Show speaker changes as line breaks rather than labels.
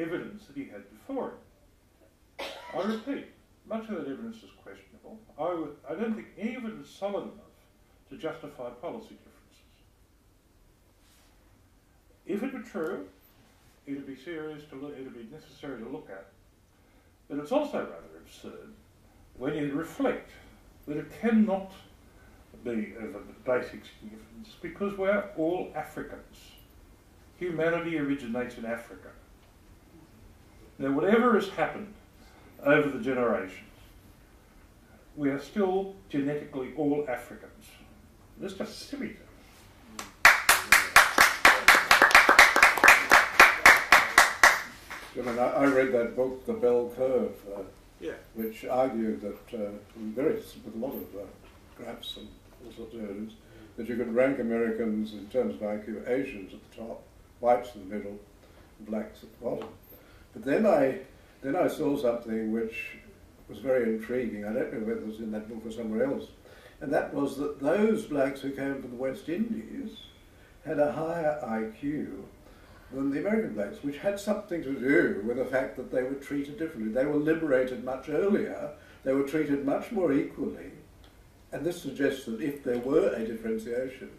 evidence that he had before him. I repeat, much of that evidence is questionable. I, would, I don't think any of it is solid enough to justify policy differences. If it were true, it'd be serious to look, it'd be necessary to look at. But it's also rather absurd when you reflect that it cannot be of a basic significance because we're all Africans. Humanity originates in Africa. Now, whatever has happened over the generations, we are still genetically all Africans. It's just silly.
I mean, I, I read that book, The Bell Curve, uh,
yeah.
which argued that, uh, very, with a lot of uh, graphs and all sorts of evidence, that you could rank Americans in terms of IQ, Asians at the top, whites in the middle, blacks at the bottom. But then I, then I saw something which was very intriguing. I don't know whether it was in that book or somewhere else. And that was that those blacks who came from the West Indies had a higher IQ than the American blacks, which had something to do with the fact that they were treated differently. They were liberated much earlier, they were treated much more equally, and this suggests that if there were a differentiation,